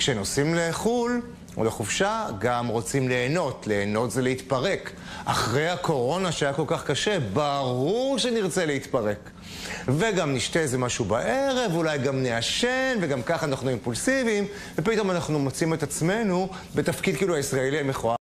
כשנוסעים לחו"ל או לחופשה, גם רוצים ליהנות. ליהנות זה להתפרק. אחרי הקורונה שהיה כל כך קשה, ברור שנרצה להתפרק. וגם נשתה איזה משהו בערב, אולי גם נעשן, וגם ככה אנחנו אימפולסיביים, ופתאום אנחנו מוצאים את עצמנו בתפקיד כאילו הישראלי המכוער.